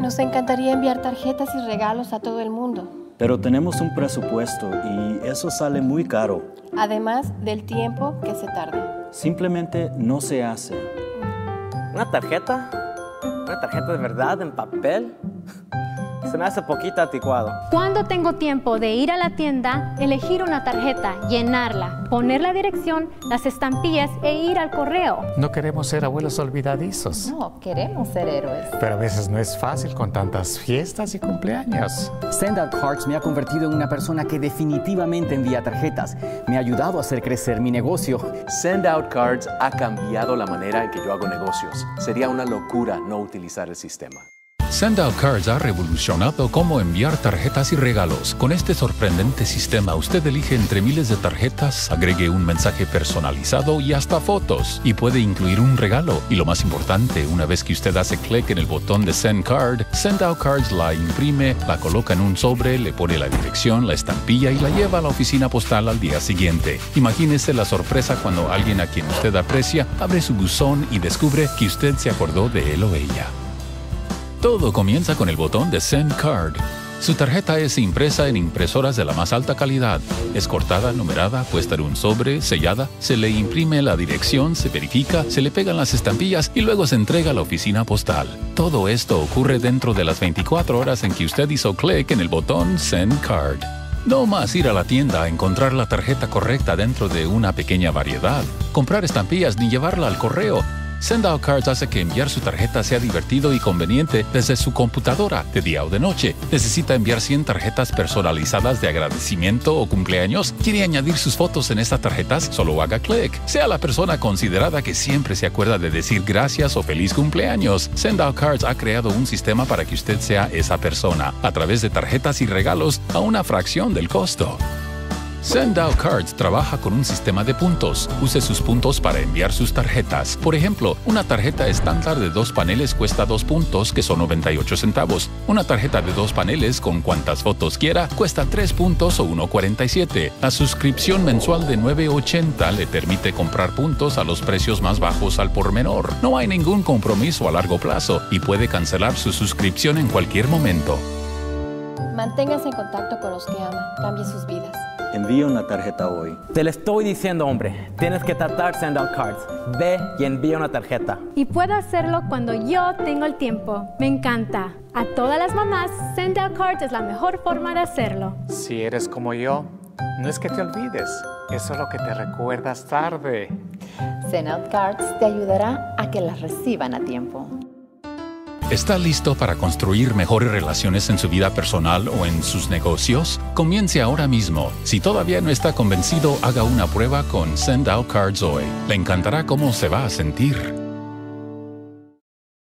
Nos encantaría enviar tarjetas y regalos a todo el mundo, Pero tenemos un presupuesto y eso sale muy caro. además del tiempo que se tarda. Simplemente no se hace. ¿Una tarjeta? ¿Una tarjeta de verdad en papel? Se me hace poquito anticuado. Cuando tengo tiempo de ir a la tienda, elegir una tarjeta, llenarla, poner la dirección, las estampillas e ir al correo. No queremos ser abuelos olvidadizos. No, queremos ser héroes. Pero a veces no es fácil con tantas fiestas y cumpleaños. Send Out Cards me ha convertido en una persona que definitivamente envía tarjetas. Me ha ayudado a hacer crecer mi negocio. Send Out Cards ha cambiado la manera en que yo hago negocios. Sería una locura no utilizar el sistema. Sendout Cards ha revolucionado cómo enviar tarjetas y regalos. Con este sorprendente sistema, usted elige entre miles de tarjetas, agregue un mensaje personalizado y hasta fotos. Y puede incluir un regalo. Y lo más importante, una vez que usted hace clic en el botón de Send Card, Sendout Cards la imprime, la coloca en un sobre, le pone la dirección, la estampilla y la lleva a la oficina postal al día siguiente. Imagínese la sorpresa cuando alguien a quien usted aprecia abre su buzón y descubre que usted se acordó de él o ella. Todo comienza con el botón de Send Card. Su tarjeta es impresa en impresoras de la más alta calidad. Es cortada, numerada, puesta en un sobre, sellada, se le imprime la dirección, se verifica, se le pegan las estampillas y luego se entrega a la oficina postal. Todo esto ocurre dentro de las 24 horas en que usted hizo clic en el botón Send Card. No más ir a la tienda a encontrar la tarjeta correcta dentro de una pequeña variedad, comprar estampillas ni llevarla al correo. Sendout Cards hace que enviar su tarjeta sea divertido y conveniente desde su computadora, de día o de noche. ¿Necesita enviar 100 tarjetas personalizadas de agradecimiento o cumpleaños? ¿Quiere añadir sus fotos en estas tarjetas? Solo haga clic. Sea la persona considerada que siempre se acuerda de decir gracias o feliz cumpleaños. Sendout Cards ha creado un sistema para que usted sea esa persona, a través de tarjetas y regalos a una fracción del costo. Sendout Cards trabaja con un sistema de puntos. Use sus puntos para enviar sus tarjetas. Por ejemplo, una tarjeta estándar de dos paneles cuesta dos puntos, que son 98 centavos. Una tarjeta de dos paneles con cuantas fotos quiera cuesta 3 puntos o 1.47. La suscripción mensual de 9.80 le permite comprar puntos a los precios más bajos al por menor. No hay ningún compromiso a largo plazo y puede cancelar su suscripción en cualquier momento. Manténgase en contacto con los que ama, cambie sus vidas. Envía una tarjeta hoy. Te lo estoy diciendo, hombre. Tienes que tratar Send Out Cards. Ve y envía una tarjeta. Y puedo hacerlo cuando yo tengo el tiempo. Me encanta. A todas las mamás, Send Out Cards es la mejor forma de hacerlo. Si eres como yo, no es que te olvides, es solo que te recuerdas tarde. Send Out Cards te ayudará a que las reciban a tiempo. ¿Está listo para construir mejores relaciones en su vida personal o en sus negocios? Comience ahora mismo. Si todavía no está convencido, haga una prueba con Send Out Cards hoy. Le encantará cómo se va a sentir.